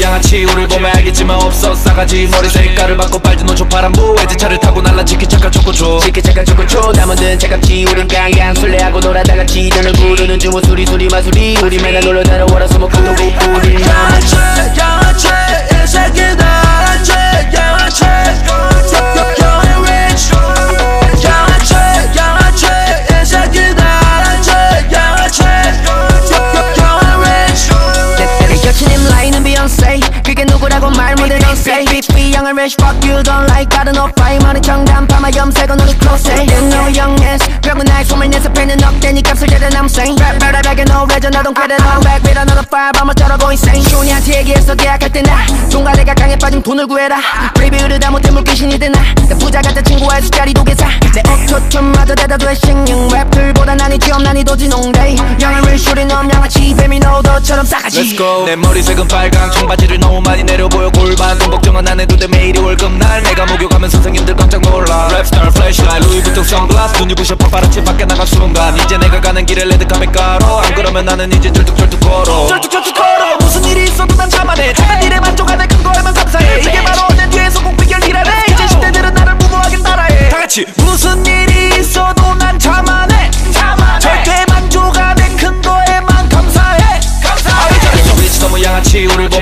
양아치 우릴 보면 알겠지만 없어. 싸가지 머리 색깔을 바꿔 빨진 노초 파란부 외제차를 타고 날라 지키 착각 초코초. 지키 착각 초코초. 담은든 차갑지 우린 깡깡 술래하고 놀아다가 지단을 부르는 주모 수리 수리 마수리 우리 맨날 놀러 다녀와라 소목한 그게 누구라고 말 못해 don't say Big B and rich fuck you don't like 다른 오빠의 많은 정담 파마 염색은 너를 close 해 You know young ass 벽은 나의 소문 내서 패는 억대니 값을 제대 I'm saying Rap rap rap again no legend I don't credit I'm back with another fire 밤을 쩔어고 insane 쇼니한테 얘기했어 계약할 때나 종가래가 강에 빠진 돈을 구해라 리뷰를 다 못해 물귀신이 되나 내 부자 같은 친구와의 숫자리 도계사 내억 초점마저 대답도 해 신용 랩들보다 난이 취업 난이 도지농대. young and rich 쇼리 넌 양아치 뱀이 너도처럼 싸가지. Let's go. 내 머리색은 빨강 청바지를 너무 많이 내려 보여 골반. 돈 걱정은 안 해도 돼 매일이 월급날. 내가 목욕하면 선생님들 깜짝 놀라. rap star flashlight 루이비통 선글라스 눈이 부셔 파파라치 밖에 나간 순간. 이제 내가 가는 길을 레드카펫 깔어 안 그러면 나는 이제 절뚝절뚝 걸어. 절뚝절뚝 걸어. 무슨 일이 있어도 난 참아내. 작은 일에 만족하네. 큰 거에만 감사해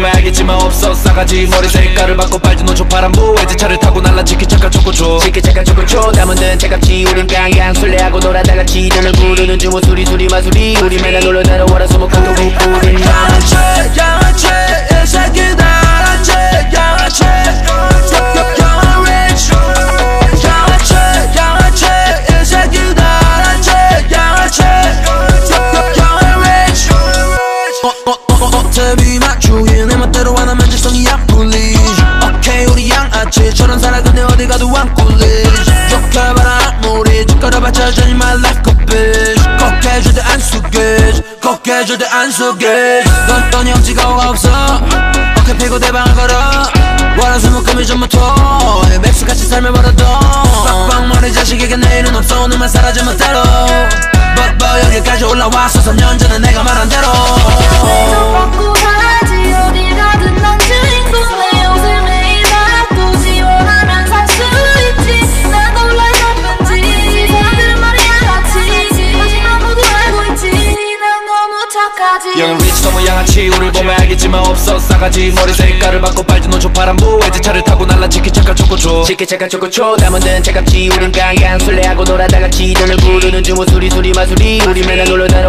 보면 알겠지만 없어. 싸가지 머리 색깔을 바꿔 빨진 노초 파란부 외제차를 타고 날라 지키 착각 초코초 지키 착각 초코초 담은든 차갑지 우린 깡깡 술래하고 놀아다가 지단을 부르는 주모 수리 수리 마수리 우리 맨날 놀러 다녀와라. 소목한 도구. 우린 양 어디 가도 안 꿀리지. 욕해봐라 아무리 짓거려봤자 여전히 my life bitch 꼭 해줄 때안 숙이지. 꼭 해줄 때안 숙이지. 넌, 넌 영지가 없어. 어깨 피고 대방을 걸어. 월화수목금이 전부터 맥스같이 삶을 벌어도. 빡빡머리 자식에게 내일은 없어. 오늘만 사라지면 But but 여기까지 올라왔어 3년 전에 내가 말한 대로 Young rich 너무 양아치 우릴 보면 알겠지만 없어. 싸가지 머리 색깔을 바꿔 빨진 노초 파란부. 외제 차를 타고 날라 착각 초코초. 착각 초코초. 담은든 차갑지 우린 깡깡 술래하고 놀아다가 지단을 부르는 주모 수리 수리 마수리 우리 맨날 놀러 다